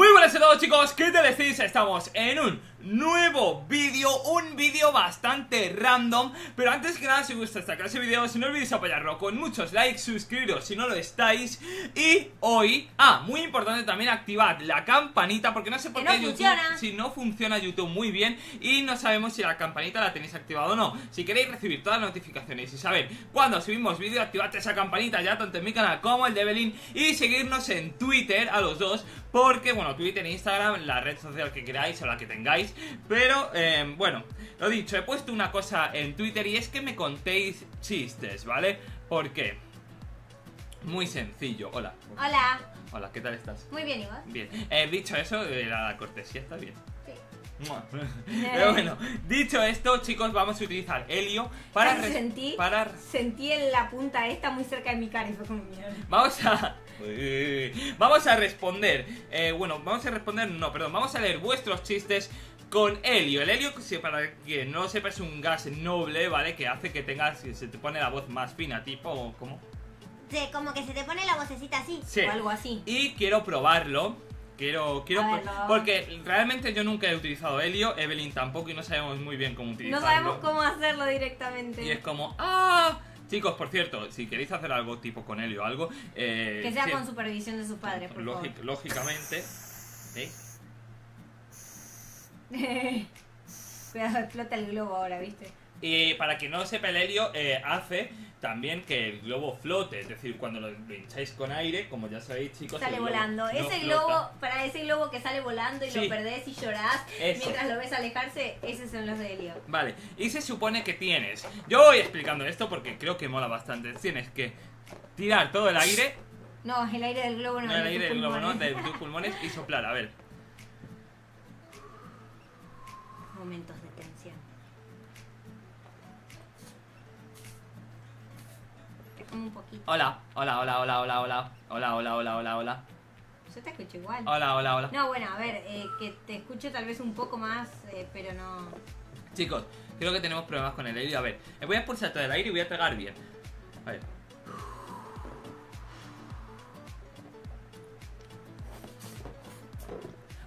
Muy buenas a todos chicos, ¿qué tal estáis? Estamos en un nuevo vídeo, un vídeo bastante random. Pero antes que nada, si os gusta esta clase de vídeos, no olvidéis apoyarlo con muchos likes, suscribiros si no lo estáis. Y hoy, ah, muy importante también activar la campanita Porque no sé por Que qué no YouTube, funciona. si no funciona YouTube muy bien Y no sabemos si la campanita la tenéis activada o no. Si queréis recibir todas las notificaciones y saber cuando subimos vídeo, activad esa campanita ya tanto en mi canal como el de Evelyn. Y seguirnos en Twitter a los dos Porque, bueno, Twitter e Instagram, la red social que queráis o la que tengáis Pero, eh, bueno, lo dicho, he puesto una cosa en Twitter y es que me contéis chistes, ¿vale? ¿Por qué? Muy sencillo, hola Hola, Hola, ¿qué tal estás? muy bien, ¿y vos? Bien, eh, dicho eso, eh, la cortesía está bien. Pero bueno, dicho esto, chicos, vamos a utilizar helio para... Sentí, para sentí en la punta esta muy cerca de mi cara y fue como mierda. Vamos a... Vamos a responder eh, Bueno, vamos a responder, no, perdón Vamos a leer vuestros chistes con helio El helio, si para quien no sepa, es un gas noble, ¿vale? Que hace que tengas, se te pone la voz más fina, tipo, ¿cómo? Sí, como que se te pone la vocecita así. Sí. O algo así. Y quiero probarlo. Quiero, quiero, pro- porque realmente yo nunca he utilizado helio, Evelyn tampoco y no sabemos muy bien cómo No utilizarlo. sabemos cómo hacerlo directamente. Y es como, ¡ah! Chicos, por cierto, si queréis hacer algo tipo con helio o algo, eh, Que sea sí, con supervisión de sus padres, por lógic- lógicamente. ¿eh? explota el globo ahora, ¿viste? Y para que no sepa el helio, eh, hace también que el globo flote. Es decir, cuando lo, hincháis con aire, como ya sabéis, chicos. Sale volando. no ese flota. globo, para ese globo que sale volando y Sí. lo perdés y llorás Eso. mientras lo ves alejarse, esos son los de helio. Vale, y se supone que tienes. Yo voy explicando esto porque creo que mola bastante. Tienes que tirar todo el aire, No, el aire del globo no, no el aire del globo, ¿no? De tus pulmones y soplar. A ver, Momentos de tensión. Es como un poquito. hola, hola, hola, hola, hola, hola, hola, hola, hola, hola, hola, Yo te escucho igual. hola, hola, hola. No, bueno, a ver, eh, que te escucho tal vez un poco más, eh, pero no. Chicos, creo que tenemos problemas con el aire. A ver, voy a expulsar todo el aire y voy a tragar bien. A ver.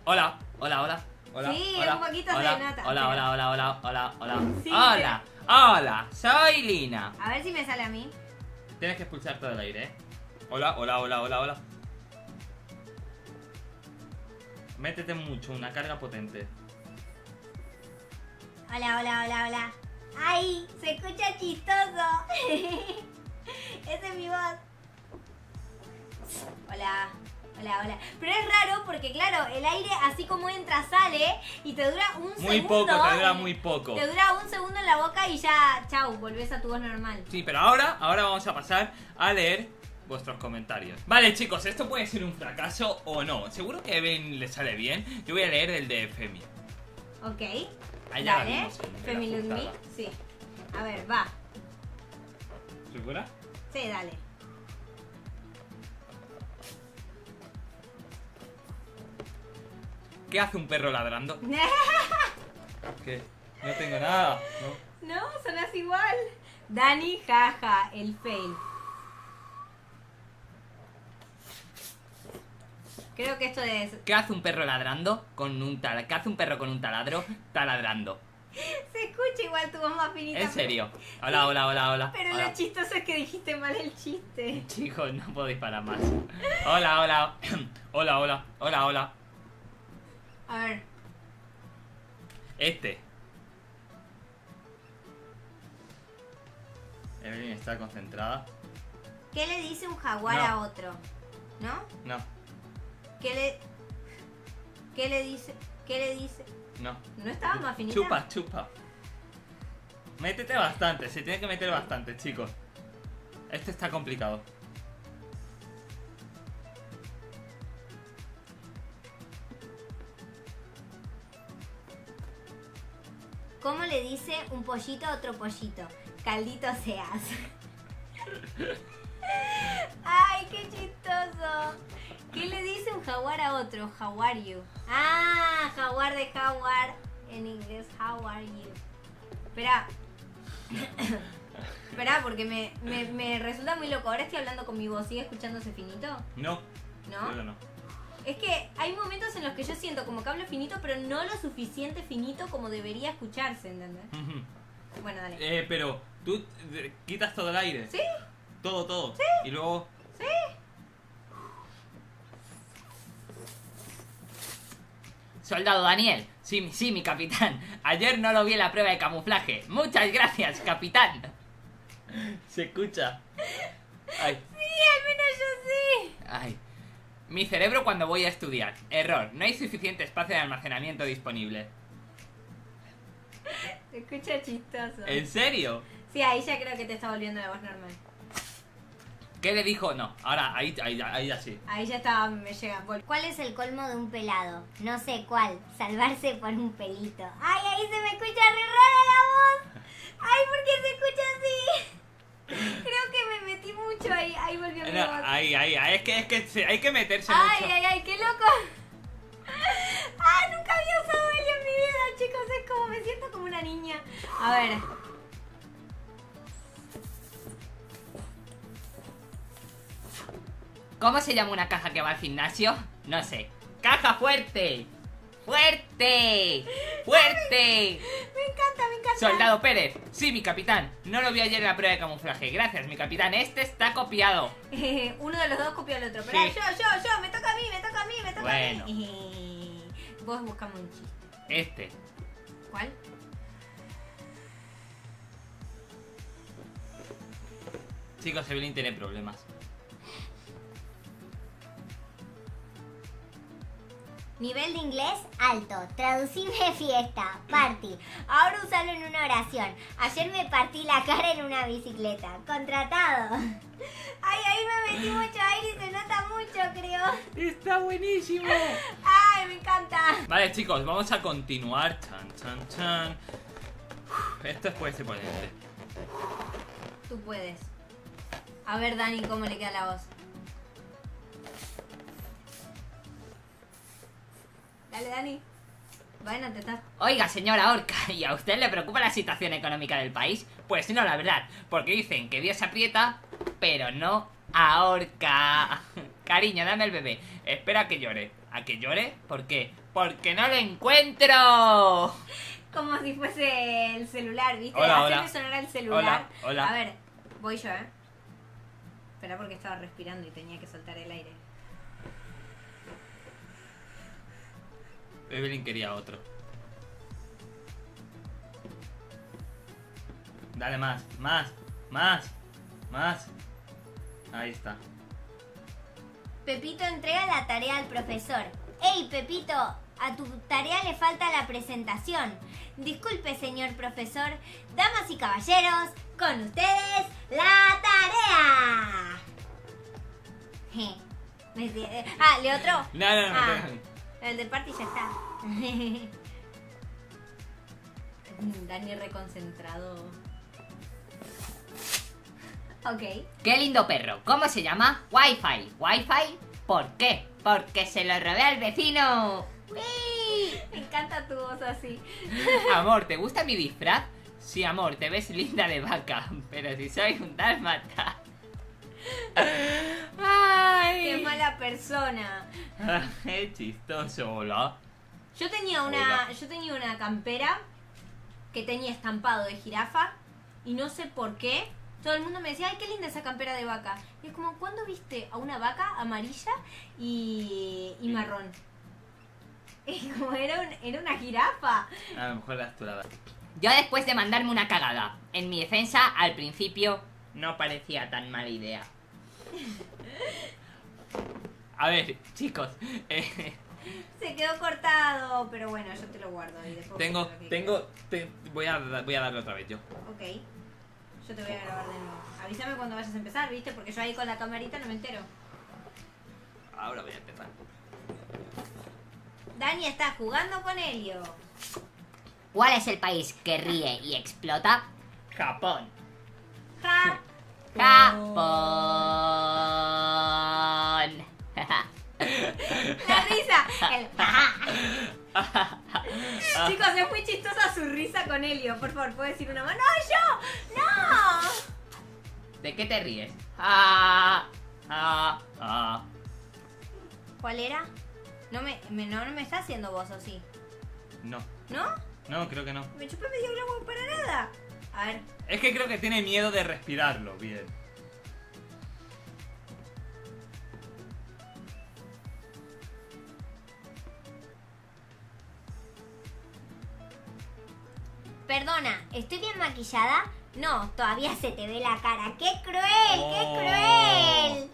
Hola, hola, hola. Hola, Sí, hola, un poquito se hola, nota. Hola, hola, hola, hola, hola, hola. Sí, hola, hola, soy Lina. A ver si me sale a mí. Tienes que expulsar todo el aire, ¿eh? Hola, hola, hola, hola, hola. Métete mucho, una carga potente. Hola, hola, hola, hola. ¡Ay! Se escucha chistoso. Esa es mi voz. Hola, hola, hola. Pero es raro porque, claro, el aire así como entra, sale y te dura un Muy segundo. poco, te dura muy poco. Te dura un segundo en la boca y ya, chau, volvés a tu voz normal. Sí, pero ahora, ahora vamos a pasar a leer vuestros comentarios. Vale, chicos, esto puede ser un fracaso o no. Seguro que a Eben le sale bien. Yo voy a leer el de Femi. Ok. Allá Dale. Femi portada. Sí. A ver, va. ¿Segura? Sí, dale. ¿Qué hace un perro ladrando? ¿Qué? No tengo nada. ¿no? no, sonas igual. Dani, jaja, el fail. Creo que esto es. ¿Qué hace un perro ladrando con un tal... ¿Qué hace un perro con un taladro taladrando? Se escucha igual tu voz más finita. En serio. Hola, hola, hola, hola. Pero hola. lo chistoso es que dijiste mal el chiste. Chicos, no puedo disparar más. Hola, hola. Hola, hola. Hola, hola. A ver. Este. Evelyn está concentrada. ¿Qué le dice un jaguar No. a otro? ¿No? No, ¿Qué le. ¿Qué le dice? ¿Qué le dice? no. ¿No estaba más finita? Chupa, chupa. Métete bastante, se tiene que meter bastante, chicos. Este está complicado. ¿Cómo le dice un pollito a otro pollito? Caldito seas. ¡Ay, qué chistoso! ¿Qué le dice un jaguar a otro? How are you? Ah, jaguar de jaguar. En inglés, how are you? Espera. Espera, porque me, me, me resulta muy loco. Ahora estoy hablando con mi voz. ¿Sigue escuchándose finito? No, ¿No? que no. Es que hay momentos en los que yo siento como que hablo finito, pero no lo suficiente finito como debería escucharse, ¿entendés? Bueno, dale. Eh, pero tú quitas todo el aire. ¿Sí? Todo, todo. Y luego. ¿Sí? Soldado Daniel. Sí, sí, mi capitán. Ayer no lo vi en la prueba de camuflaje. Muchas gracias, capitán. Se escucha. Ay. Sí, al menos yo sí. Ay. Mi cerebro cuando voy a estudiar. Error. No hay suficiente espacio de almacenamiento disponible. Se escucha chistoso. ¿En serio? Sí, ahí ya creo que te está volviendo la voz normal. ¿Qué le dijo? No, ahora ahí, ahí, ahí ya sí. Ahí ya estaba, me llega. ¿Cuál es el colmo de un pelado? No sé cuál. Salvarse por un pelito. ¡Ay, ahí se me escucha re rara la voz! ¡Ay, ¿por qué se escucha así? Creo que me metí mucho ahí. Ahí volvió mi No, voz. ahí, ahí, ahí, es que, es que hay que meterse Ay, mucho. ay, ay, qué loco. Ah, nunca había usado Helio en mi vida, chicos. Es como, me siento como una niña. A ver. ¿Cómo se llama una caja que va al gimnasio? No sé. ¡Caja fuerte! ¡Fuerte! ¡Fuerte! Soldado Pérez. Sí, mi capitán. No lo vi ayer en la prueba de camuflaje. Gracias, mi capitán. Este está copiado. Eh, uno de los dos copió al otro. Pero Sí. yo, yo, yo, me toca a mí, me toca a mí, me toca Bueno. a mí. Vos buscame un chiste. Este. ¿Cuál? Chicos, Evelyn tiene problemas. Nivel de inglés alto. Traducime fiesta. Party. Ahora usalo en una oración. Ayer me partí la cara en una bicicleta. Contratado. Ay, ahí me metí mucho aire y se nota mucho, creo. Está buenísimo. Ay, me encanta. Vale, chicos, vamos a continuar. Chan, chan, chan. Esto puede ser potente. Tú puedes. A ver, Dani, cómo le queda la voz. Dale, Dani. Bueno. Oiga, señora Orca, ¿y a usted le preocupa la situación económica del país? Pues no, la verdad, porque dicen que Dios aprieta, pero no ahorca. Cariño, dame el bebé. Espera a que llore. ¿A que llore? ¿Por qué? ¡Porque no lo encuentro! Como si fuese el celular, ¿viste? Hola, hola. sonar al celular. Hola, hola. A ver, voy yo, ¿eh? Espera porque estaba respirando y tenía que soltar el aire. Evelyn quería otro. Dale más, más, más, más. Ahí está. Pepito entrega la tarea al profesor. ¡Ey, Pepito! A tu tarea le falta la presentación. Disculpe, señor profesor. Damas y caballeros, con ustedes, la tarea. Je, eh, Ah, ¿le otro? No, no, no, Ah, el del party ya está. Dani reconcentrado. Ok. ¡Qué lindo perro! ¿Cómo se llama? Wi-Fi. ¿Wi-Fi? ¿Por qué? Porque se lo robé al vecino. ¡Uy! Me encanta tu voz así. Amor, ¿te gusta mi disfraz? Sí, amor, te ves linda de vaca, pero si soy un dálmata. ¡Ay! Qué mala persona. Qué chistoso, hola. Yo tenía una, Hola. yo tenía una campera que tenía estampado de jirafa y no sé por qué. Todo el mundo me decía, ay, qué linda esa campera de vaca. Y es como, ¿cuándo viste a una vaca amarilla y, y marrón? Es como, era, un- era una jirafa. A lo mejor la asturada. Yo después de mandarme una cagada, en mi defensa, al principio, no parecía tan mala idea. A ver, chicos. eh, Se quedó cortado, pero bueno, yo te lo guardo. Y después tengo, tengo. te- voy, a, voy a darle otra vez yo. Ok. Yo te voy a grabar de nuevo. Avísame cuando vayas a empezar, ¿viste? Porque yo ahí con la camarita no me entero. Ahora voy a empezar. Dani está jugando con Helio. ¿Cuál es el país que ríe y explota? Japón. Ja. Japón. La risa. El Chicos, es muy chistosa su risa con Helio. Por favor, ¿puedo decir una más? ¡No, yo! ¡No! ¿De qué te ríes? Ah, ah, ah. ¿Cuál era? No me, me- no, no me está haciendo vos, ¿o sí? No, ¿No? no, creo que no. Me chupé medio globo para nada. A ver, Es que creo que tiene miedo de respirarlo bien. Perdona, ¿estoy bien maquillada? No, todavía se te ve la cara. ¡Qué cruel! ¡Qué cruel!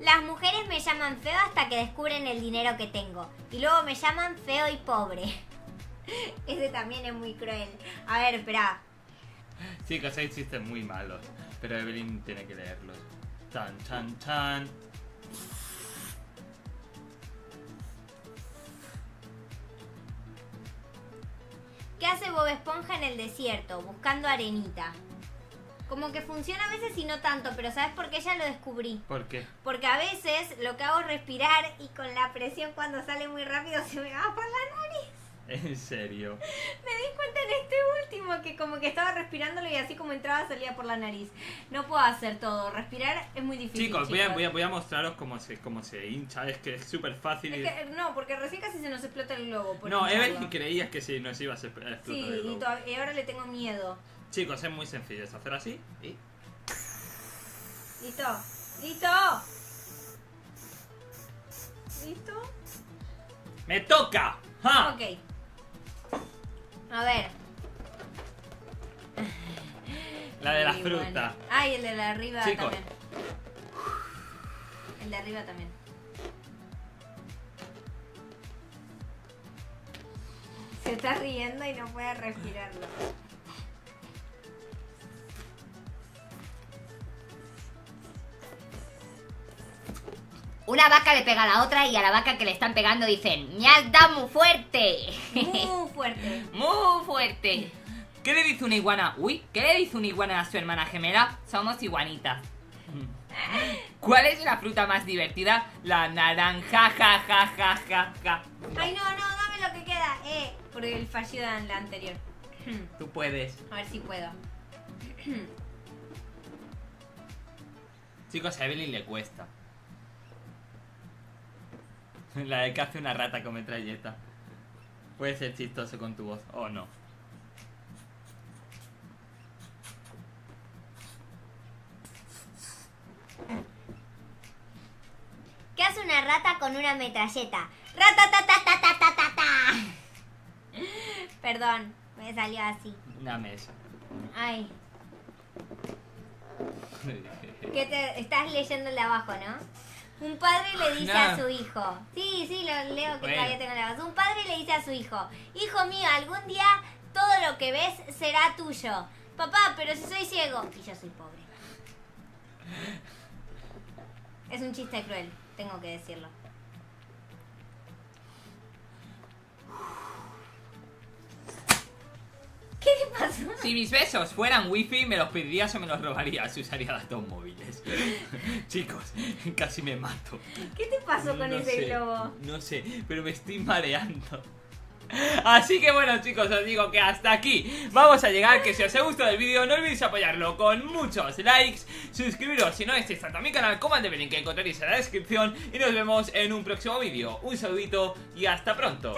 Las mujeres me llaman feo hasta que descubren el dinero que tengo. Y luego me llaman feo y pobre. Ese también es muy cruel. A ver, espera. Chicos, hay chistes muy malos, pero Evelyn tiene que leerlos. Chan, chan, chan. Hace Bob Esponja en el desierto? Buscando arenita. Como que funciona a veces y no tanto, pero ¿sabes por qué ya lo descubrí? ¿Por qué? Porque a veces lo que hago es respirar y con la presión cuando sale muy rápido se me va por la nariz. En serio. me di cuenta en este último que como que estaba respirándolo y así como entraba salía por la nariz. No puedo hacer todo. Respirar es muy difícil. Chicos, voy a, voy, a, voy a mostraros cómo se, cómo se hincha. Es que es súper fácil. y- Es que, no, porque recién casi se nos explota el globo. por No. Evelyn creías que sí, nos ibas a explotar Sí, el y, globo. to- y ahora le tengo miedo. Chicos, es muy sencillo. Es hacer así y... Listo. Listo. ¿Listo? ¡Me toca! ¡Ja! Ok. A ver, La de la fruta. bueno. Ah, y el de la arriba Chicos. también. El de arriba también. Se está riendo y no puede respirarlo. una vaca le pega a la otra y a la vaca que le están pegando dicen, ¡Me has dado muy fuerte! Muy fuerte. Muy fuerte. ¿Qué le dice una iguana? Uy, ¿qué le dice una iguana a su hermana gemela? Somos iguanitas. ¿Cuál es la fruta más divertida? La naranja, ja, ja, ja, ja, ja. Ay, no, no, dame lo que queda. Eh, por el fallido en la anterior. Tú puedes. A ver si puedo. Chicos, a Evelyn le cuesta. La de que hace una rata con metralleta. Puede ser chistoso con tu voz, o no. con una metralleta. Perdón, me salió así. Una mesa. Ay. ¿Qué estás leyendo de abajo, ¿no? Un padre le ah, dice a su hijo. Sí, sí, lo leo que todavía tengo la voz. Un padre le dice a su hijo, hijo mío, algún día todo lo que ves será tuyo. Papá, pero si soy ciego. Y yo soy pobre. Es un chiste cruel, tengo que decirlo. Si mis besos fueran wifi, me los pedirías o me los robarías. Usaría datos móviles. Chicos, casi me mato. ¿Qué te pasó con No ese sé, globo? No sé, pero me estoy mareando. Así que bueno chicos, os digo que hasta aquí vamos a llegar, que si os ha gustado el vídeo no olvidéis apoyarlo con muchos likes, suscribiros si no estáis tanto a mi canal como al de Belén que encontraréis en la descripción y nos vemos en un próximo vídeo. Un saludito y hasta pronto.